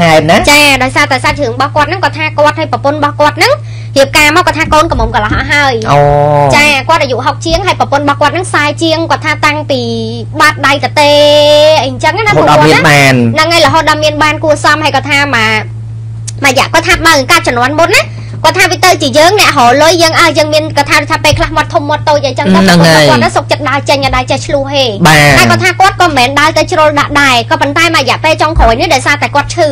ថែមណាចាដោយសារតែសាច់រឿងរបស់គាត់ហ្នឹងគាត់ថាគាត់ឲ្យប្រពន្ធរបស់គាត់ហ្នឹងរៀបការមកគាត់ថាកូនកំមុំកន្លះអស់ហើយអូចាគាត់អាយុ60ជាងហើយប្រពន្ធរបស់គាត់ហ្នឹង40ជាងគាត់ថាតាំងពីបាតដៃកតេអីអញ្ចឹងណាពួកគាត់ហ្នឹងហើយរហូតដល់មានបានគួសមហើយគាត់ថាមកមកយ៉ាគាត់ថាបើអង្កាត់ចំនួនមុនណា គាត់ថាវាទៅជាយើងអ្នករលុយយើងអើយើងមានគាត់ថាថាពេលខ្លះមាត់ធំមាត់តូចអញ្ចឹងគាត់គាត់សុកចិត្តដើរចេញដើរចេះឆ្លុះហេហើយគាត់ថាគាត់ក៏មិនមែនដើរទៅជ្រុលដាក់ដែរក៏ប៉ុន្តែមករយៈពេលចុងក្រោយនេះដោយសារតែគាត់ឈឺ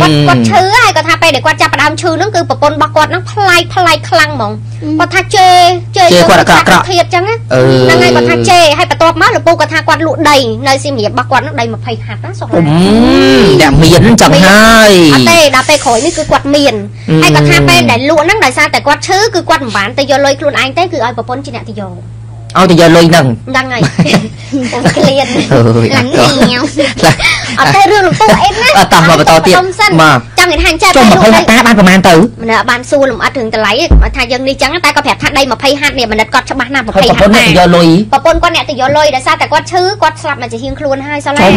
គាត់គាត់ឈឺហើយគាត់ថាពេលដែលគាត់ចាប់ផ្ដើមឈឺហ្នឹងគឺប្រពន្ធរបស់គាត់ហ្នឹងប្លែកប្លែកខ្លាំងហ្មងគាត់ថាជេជេគាត់អាក្រក់ធៀបអញ្ចឹងហ្នឹងហើយគាត់ថាជេហើយបន្ទាប់មកលោកពូគាត់ថាគាត់លក់ដីនៅសៀមរាបរបស់គាត់ហ្នឹងដី20ហាត់ណាសុខតែមានចឹងហើយអត់ទេដល់ពេលក្រោយនេះគឺគាត់មានហើយគាត់ថាពេលដែលលក់ហ្នឹងដោយសារតែគាត់ឈឺគឺគាត់មិនបានទៅយកលុយខ្លួនឯងទេគឺឲ្យប្រពន្ធជាអ្នកទៅយក ឲ្យទៅយកលុយហ្នឹងហ្នឹងហើយអូក្លៀនឡើងញ៉ាំអត់ទេរឿងលោកពូអេនណាអត់តោះមកបន្តទៀតមកចាំនិយាយថាអញ្ចឹងចុះ20ហិកតាបានប្រហែលទៅមិនបានសួរលំអិតរឿងតម្លៃថាយើងនេះចឹងតែគាត់ប្រាប់ថាដី20ហាត់នេះមនិតគាត់ច្បាស់ណាស់20ហាត់ប្រពន្ធអ្នកទៅយកលុយប្រពន្ធគាត់អ្នកទៅយកលុយដោយសារតែគាត់ឈឺគាត់ស្លាប់មកជាហៀងខ្លួនហើយសោះឡើយ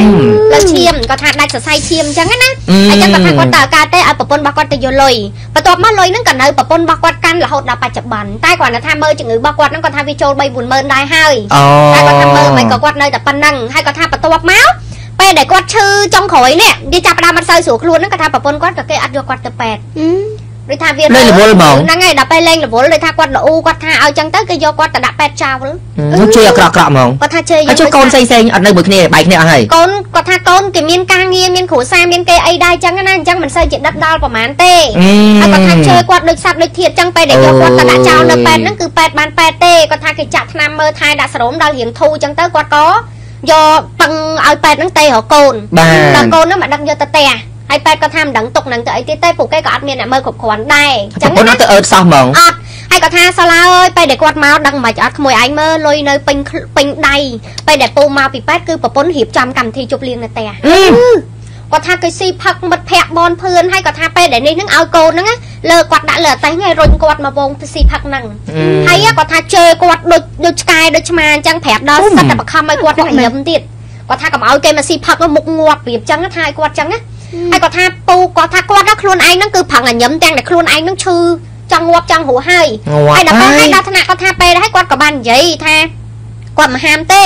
លើឈាមគាត់ថាដាច់សរសៃឈាមអញ្ចឹងណាអញ្ចឹងគាត់ថាគាត់តើកើតទេឲ្យប្រពន្ធរបស់គាត់ទៅយកលុយបន្ទាប់មកលុយហ្នឹងក៏នៅប្រពន្ធរបស់គាត់កាន់រហូតដល់បច្ចុប្បន្នតែគាត់ថាមើលជំងឺរបស់គាត់ហ្នឹងគាត់ថាវាចូល3 40000ដែរហើយតែគាត់ថាមើលមិនក៏គាត់នៅតែប៉ុណ្្នឹងហើយគាត់ថាបន្ទាប់មកពេលដែលគាត់ឈឺចុងក្រោយនេះវាចាប់ផ្ដើមអត់សូវស្រួលខ្លួនហ្នឹងគាត់ថាប្រពន្ធគាត់ក៏គេអត់យកគាត់ទៅពេទ្យ ដូចថាវាលេងរវល់ហ្មងហ្នឹងហើយដល់ពេលលេងរវល់ដូចថាគាត់ល្អគាត់ថាឲ្យចឹងទៅគេយកគាត់ទៅដាក់ពេទ្យចោលនោះជួយអាក្រក់ក្រក់ហ្មងគាត់ថាជើយយកកូនផ្សេងផ្សេងអត់នៅមួយគ្នាបែកគ្នាអស់ហើយកូនគាត់ថាកូនគេមានការងារមានគ្រួសារមានគេអីដែរចឹងណាអញ្ចឹងមិនសូវជាដិតដល់ប្រហែលទេហើយគាត់ថាជើយគាត់ដូចសัตว์ដូចធាតចឹងពេលដែលយកគាត់ទៅដាក់ចោលនៅពេទ្យហ្នឹងគឺពេទ្យបានពេទ្យទេគាត់ថាគេចាក់ថ្នាំមើលថែដាក់សរោមដល់រៀងធូរចឹងទៅគាត់ក៏យកពឹងឲ្យពេទ្យហ្នឹងទេរកកូនដល់កូនហ្នឹងមកដឹកយកទៅផ្ទះ ហើយប៉ែតគាត់ថាមិនដឹងទុកនឹងទៅអីទៀតទេពួកគេក៏អត់មានអ្នកមើលគ្រប់គ្រាន់ដែរអញ្ចឹងគាត់អត់ទៅអឺតសោះហ្មងអត់ហើយគាត់ថាសាឡាអើយពេលដែលគាត់មកដឹងមិនអត់ក្មួយឯងមើលលុយនៅពេញពេញដៃពេលដែលពូមកពីប៉ែតគឺប្រពន្ធរៀបចំកម្មវិធីជប់លៀងនៅផ្ទះគាត់ថាគេស៊ីផឹកមិត្តភ័ក្ដិបនភឿនហើយគាត់ថាពេលដែលនេះនឹងឲ្យកូនហ្នឹងលើគាត់ដាក់លើអតេះហើយរុញគាត់មកវងទៅស៊ីផឹកហ្នឹងហើយគាត់ថាជើគាត់ដូចដូចឆ្កែដូចឆ្មាអញ្ចឹងប្រាប់ដល់សិតតែបខំឲ្យគាត់មកញឹមទៀតគាត់ថាកុំឲ្យគេមកស៊ីផឹកមុខងាប់ប្រៀបអញ្ចឹងថាឲ្យគាត់អញ្ចឹងណា ហើយគាត់ថាពូគាត់ថាគាត់ណាខ្លួនឯងហ្នឹងគឺប្រឹងញញឹមទាំងតែខ្លួនឯងហ្នឹងឈឺចង់ងាប់ចង់រស់ហើយហើយដល់ពេលហើយដល់ថ្នាក់គាត់ថាពេលហើយគាត់ក៏បាននិយាយថាគាត់មិនហាមទេ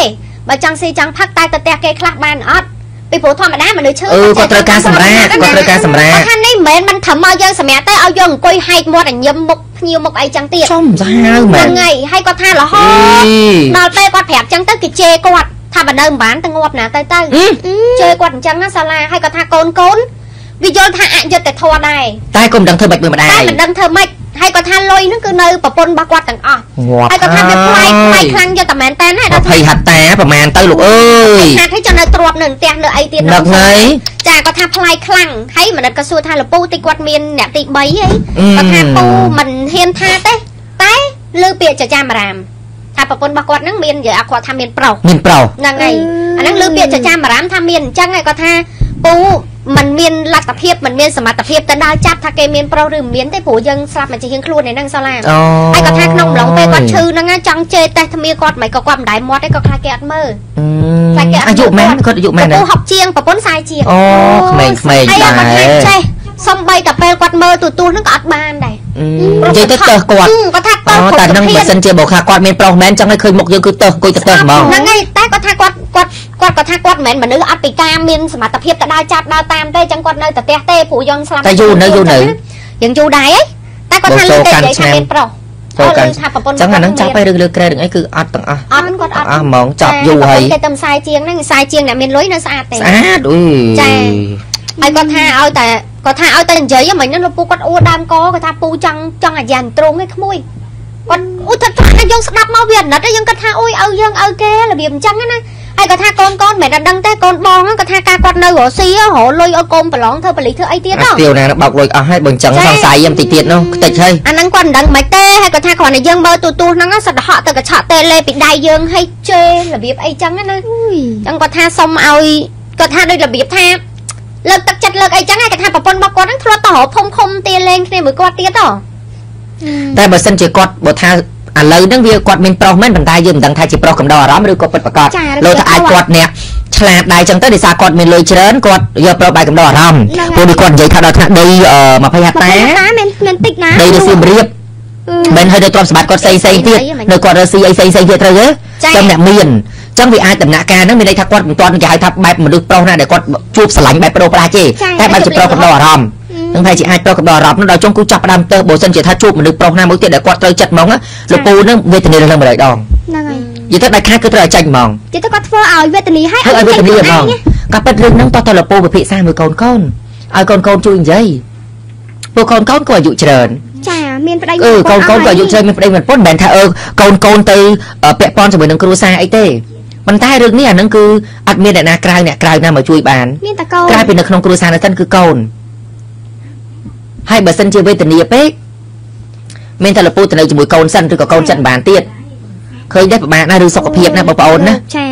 បើចង់ស៊ីចង់ផឹកតែទៅផ្ទះគេខ្លះបានអត់ពីព្រោះធម្មតាមនុស្សឈឺអឺគាត់ត្រូវការសម្រាប់គាត់ត្រូវការសម្រាប់គាត់ថានេះមិនមែនមិនត្រឹមមកយើងសម្រាប់ទេឲ្យយើងអង្គុយហែកមាត់ញឹមមុខភ្ញៀវមុខអីចឹងទៀតចំសាហាវមែនហ្នឹងហើយហើយគាត់ថារហូតដល់ពេលគាត់ប្រាប់ចឹងទៅគេជេរគាត់ ថាបើនៅមិនបានទៅងាប់ណាទៅទៅជេរគាត់អញ្ចឹងណាសាឡាហើយគាត់ថាកូនកូនវាយល់ថាអយុត្តិធម៌ដែរតែគុំដឹងធ្វើម៉េចមើលម្ដាយតែមិនដឹងធ្វើម៉េចហើយគាត់ថាលុយហ្នឹងគឺនៅប្រពន្ធរបស់គាត់ទាំងអស់ហើយគាត់ថាវាផ្លែកផ្លែកខ្លាំងយកតែមែនតើណាដល់20ហត្តាប្រហែលទៅលោកអើយហាត់ឲ្យចាំនៅទ្របនៅផ្ទះនៅអីទៀតហ្នឹងហើយចាគាត់ថាផ្លែកខ្លាំងហើយមនិតក៏សួរថាលពូទីគាត់មានអ្នកទី3ហីគាត់ថាពូមិនហ៊ានថាទេតែលើពាក្យចចាមរាម ថាប្រពន្ធរបស់គាត់ហ្នឹងមាននិយាយអគាត់ថាមានប្រុសមានប្រុសហ្នឹងហើយអាហ្នឹងលើពាក្យចចាមរាមថាមានអញ្ចឹងហើយគាត់ថាពូมันមានលទ្ធភាពมันមានសមត្ថភាពទៅដើរចាប់ថាគេមានប្រុសឬមិនមានទេព្រោះយើងស្លាប់មកជាហៀងខ្លួនហ្នឹងសាឡាហើយគាត់ថាក្នុងម្លងពេលគាត់ឈឺហ្នឹងចង់ជេរតេស្តមាគាត់មិនក៏គាត់មិនដែរមាត់ទេក៏ខ្លាចគេអត់មើលខ្លាចគេអាយុមែនគាត់អាយុមែនពូ60ជាងប្រពន្ធ40ជាងអូក្មេងក្មេងដែរហើយគាត់ចេះសំបីតែពេលគាត់មើលទូទួលហ្នឹងក៏អត់បានដែរ និយាយទៅទើសគាត់គាត់ថាតើតែនឹងបើសិនជាបើថាគាត់មានប្រុសមែនចឹងឲ្យឃើញមុខយើងគឺទើសអង្គុយទៅទើសហ្មងហ្នឹងហើយតែគាត់ថាគាត់គាត់គាត់គាត់ថាគាត់មិនមែនមនុស្សអត់ពីការមានសមត្ថភាពទៅដើរចាប់ដើរតាមទេចឹងគាត់នៅតែផ្ទះទេព្រោះយើងស្លាប់តែយូរនៅយូរនៅយើងយូរដែរហីតែគាត់ថាលើតែនិយាយថាមានប្រុសចូលកាន់ចឹងអានឹងចាប់ឲ្យរឿងលើក្រែរឿងអីគឺអត់ទាំងអស់អត់គាត់អត់អស់ហ្មងចាប់យូរហើយគេទៅផ្សាយជាងហ្នឹងផ្សាយជាងអ្នកមានលុយនៅស្អាតទេស្អាតអុយចាហើយគាត់ថាឲ្យតែ គាត់ថាឲ្យតែនិយាយមិញហ្នឹងលោកពូគាត់អួដើមកគាត់ថាពូចង់ចង់អាយ៉ានត្រង់ឯក្មួយគាត់អូថាថាយើងស្ដាប់មកវាអាណិតយើងគាត់ថាអូយឪយើងឪគេរបៀបអញ្ចឹងណាហើយគាត់ថាកូនកូនមិនមែនដឹងទេកូនបងគាត់ថាការគាត់នៅរស៊ីរលុយឲ្យកូនប្រឡងធ្វើបលិធ្វើអីទៀតហ្នឹងទៀវណាបោកលុយអស់ហើយបើអញ្ចឹងសង្ស័យបន្តិចទៀតនោះខ្ទេចហើយអាហ្នឹងគាត់មិនដឹងមិនទេហើយគាត់ថាគ្រាន់តែយើងមើលទូទូហ្នឹងសិតហក់ទៅកឆក់តេលេពីដៃយើងហើយជេរបៀបអីចឹងណាអញ្ចឹងគាត់ថាសុំឲ្យគាត់ថាដូចរបៀបថា លើកទឹកចិត្តលើកអីចឹងគេថាប្រពន្ធរបស់គាត់ហ្នឹងធ្លាប់ទៅរកភុំភុំទាលេងគ្នាមួយគាត់ទៀតហ៎តែបើសិនជាគាត់បើថាឥឡូវហ្នឹងវាគាត់មានប្រុសមែនប៉ុន្តែយើងមិនដឹងថាជាប្រុសកំដរអារម្មណ៍ឬក៏ពិតប្រាកដលោកថាអាចគាត់អ្នកឆឆ្លាតដែរចឹងទៅដោយសារគាត់មានលុយច្រើនគាត់យកប្របាយកំដរអារម្មណ៍ហ្នឹងហើយព្រោះដូចគាត់និយាយថាដល់ថ្នាក់ដីអឺ20ហិកតែតាតាមានមានតិចណាដីនៅសៀមរាបអឺមិនហើយទៅទ្រព្យសម្បត្តិគាត់ផ្សេងផ្សេងទៀតអីហ្នឹងនៅគាត់រកស៊ីអីផ្សេងផ្សេងទៀតត្រូវទេចា៎ចឹងអ្នកមាន ចឹងវាអាចដំណាក់កាលហ្នឹងមានន័យថាគាត់មិនទាន់គេហៅថាបែបមនុស្សប្រុសណាដែលគាត់ជួបស្រឡាញ់បែបប្រុសផ្លាស់ទេចា៎តែបែបជាប្រុសកំដរអារម្មណ៍អឺនឹងប្រហែលជាអាចប្រុសកំដរអារម្មណ៍នោះដល់ចុងគូចាប់ផ្ដើមទៅបើសិនជាថាជួបមនុស្សប្រុសណាមួយទៀតដែលគាត់ត្រូវចិត្តហ្មងណាលោកពូនឹងវេទនារឿង100ដងហ្នឹងហើយនិយាយទៅដាច់ខាតគឺត្រូវឲ្យចាច់ហ្មងជិះទៅគាត់ធ្វើឲ្យវេទនីឲ្យធ្វើឲ្យវេទនាហ្មងក៏ប៉ិតរឿងហ្នឹងតោះតលពូពិភាក្សាមួយកូនកូនឲ្យកូនកូនជួយនិយាយពួកកូនកូនក៏អាយុច្រើនចាមានប្តីអឺកូនកូនក៏អាយុច្រើនមានប្តីមានប្រពន្ធមិនមែនថាអឺកូនកូនទៅអឺពាក់ព័ន្ធជាមួយនឹងគ្រួសារអីទេ ប៉ុន្តែរឿងនេះអាហ្នឹងគឺអត់មានអ្នកណាក្រៅអ្នកក្រៅណាមកជួយបានមានតកូនក្រៅពីនៅក្នុងគ្រួសារនោះសិនគឺកូនហើយបើសិនជាវេទនាពេកមានតែលពូទៅនៅជាមួយកូនសិនឬក៏កូនចិត្តមិនបានទៀតឃើញដែរពិបាកណាស់ឬសុខភាពណាបងប្អូនណាចា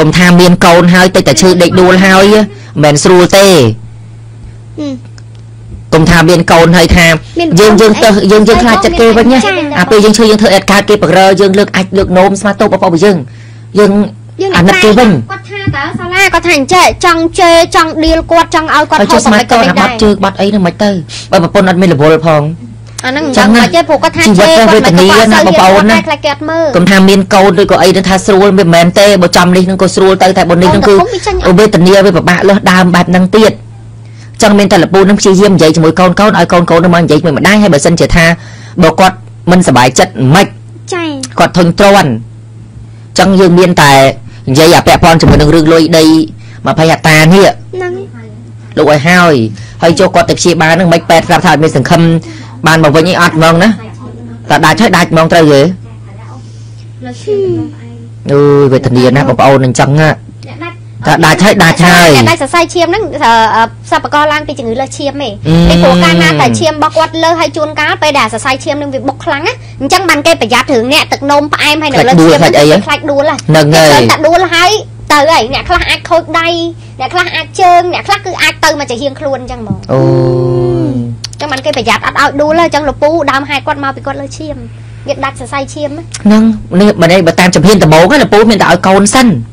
កុំថាមានកូនហើយទៅតែឈឺដេកដួលហើយមិនមែនស្រួលទេអឺកុំថាមានកូនហើយថាមានយើងយើងទៅអីយើងយើងខ្លាចចិត្តគេវិញណាចា៎អាពេលយើងឈឺយើងធ្វើអត់កើតគេបង្រើយើងលើកអាចលើកនោមស្មាតោបបបយើងយើង យើងអាណិតគេវិញគាត់ថាតើសាលាគាត់ថាអញ្ចេះចង់ជេរចង់ឌីលគាត់ចង់ឲ្យគាត់ហើយហូចុះបស្មាមិនតោក៏អាមិនបាដែរត់ជើងបាត់អីហ្នឹងមិនទៅបើប្រពន្ធអត់មានរវល់ផងអាហ្នឹងចឹចឹងងណាមិនទេព្រោះគាត់ថាជីវិតជេរវេគាត់ទមិននាក៏ណាគាត់បងប្អូនណាតែខ្លាចគេអត់មើលកុំថាមានកូនឬក៏អីនឹងថាស្រួលវាមិនមែនទេបើចំនេះនឹងក៏ស្រួលទៅតែបុននេះនឹងគឺកូនកំពុងវាចាញ់អត់វេទនាវាពិបាកលើសដើមបែបហ្នឹងទៀតចឹងមានតែលពូនឹងព្យាយាមនិយាយជាមួយកូនកូនឲ្យកូនកូននឹងមកនិយាយជាមួយម្ដាយហើយបើសិនជាថាបើគាត់មិនសប្បាយចិត្តមិនចាគាត់ធុញទ្រាន់ ចឹងយើងមានតែនិយាយអាពាក់ព័ន្ធជាមួយនឹងរឿងលុយដី20ហិកតានេះហ្នឹងលោកឲ្យហើយហើយចុះគាត់ទៅព្យាបាលនឹងមិនពេទ្យប្រាប់ថាអត់មានសង្ឃឹមបានមកវិញអីអត់ហ្មងណាតែដាច់ហើយដាច់ហ្មងត្រូវទេអើយវេទនាណាស់បងប្អូនអញ្ចឹងណា តែដាច់ហើយដាច់ហើយអ្នកដាច់សរសៃឈាមហ្នឹងអឺអឺសពកឡើងពីជំងឺលើសឈាមទេអឺពីព្រោះកាលណាតែឈាមរបស់គាត់លើសហើយជួនកាលពេលដែលសរសៃឈាមនឹងវាបុកខ្លាំងណាអញ្ចឹងបានគេប្រយ័ត្នរឿងអ្នកទឹកនោមផ្អែមហើយនៅលើឈាមខ្លាចអីហ៎ខ្លាចដួលហ៎ហ្នឹងហើយតែដួលហើយទៅហើយអ្នកខ្លះអាចខូចដៃអ្នកខ្លះអាចជើងអ្នកខ្លះគឺអាចទៅមកជាហៀងខ្លួនអញ្ចឹងហ្មងអូអញ្ចឹងបានគេប្រយ័ត្នអត់ឲ្យដួលទេអញ្ចឹងលពូដើមហេតុគាត់មកពីគាត់លើឈាមវាដាច់សរសៃឈាមណាហ្នឹងនេះបើនេះបើតាមជំហានដំបូងហ្នឹងលពូមានតែឲ្យកូនសិនហ្នឹងហើយ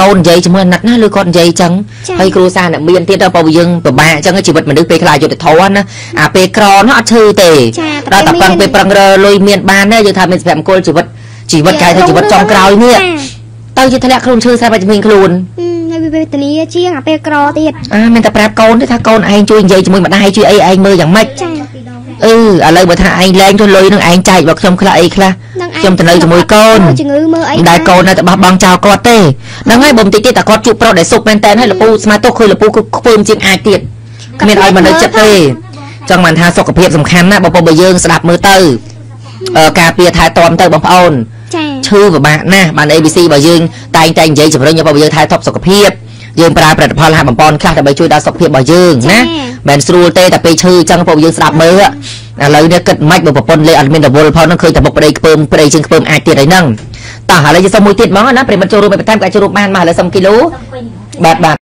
កូននិយាយជាមួយអាណិតណាឬគាត់និយាយអញ្ចឹងចា៎ហើយគ្រូសាអ្នកមានទៀតដល់បើយើងពិបាកអញ្ចឹងជីវិតមនុស្សពេលខ្លះយុទ្ធធរណាអាពេលក្រនោះអត់ឈឺទេចាដល់តែប្រឹងពេលប្រឹងរើលុយមានបានណាយើងថាមានសុភមង្គលជីវិតជីវិតកែថាជីវិតចុងក្រោយនេះទៅជាធ្លាក់ខ្លួនឈឺស្រាប់តែជំនាញខ្លួនហើយវាវេទនាជាងអាពេលក្រទៀតអាមានតែប្រាប់កូនទេថាកូនឯងជួយនិយាយជាមួយម្ដាយជួយអីឯងមើលយ៉ាងម៉េចចាអឺឥឡូវបើថាឯងលែងទៅលុយនឹងឯងចែកបើខ្ញុំខ្លះអីខ្លះនឹងឯង ខ្ញុំទៅនៅជាមួយកូនជំងឺមើលអីមិនដែលកូននៅតែបោះបង់ចោលគាត់ទេហ្នឹងហើយបើបន្តិចទៀតតែគាត់ជួបប្រុសដែលសុខមែនតើហើយលពូស្មាតទុកឃើញលពូគឺខ្ពើមជាងអាចទៀតគ្មានឲ្យមនុស្សចិត្តទេចង់បានថាសុខភាពសំខាន់ណាស់បើពុំបើយើងស្ដាប់មើលទៅអឺការពារថែទាំទៅបងប្អូនចាឈឺពិបាកណាស់បាន ABC បើយើងតែងតែនិយាយជំរុញឲ្យបើយើងថែទាំសុខភាព យើងប្រើផលិតផលហាបំពន់ខ្លះដើម្បីជួយដល់សុខភាពរបស់យើងណាមិនស្រួលទេតែពេលឈឺអញ្ចឹងពុកយើងស្ដាប់មើលឥឡូវនេះគិតមិនបើប្រពន្ធលេអត់មានរវល់ផងនឹងឃើញតែមុខប្តីខ្ពើមប្តីជាងខ្ពើមអាចទៀតហើយហ្នឹងតោះឥឡូវយើងសុំមួយទៀតហ្មងណាប្រិមិត្តចូលរួមឲ្យបន្ថែមក៏ចូលរួមបានមកឥឡូវសុំគីឡូបាទបាទ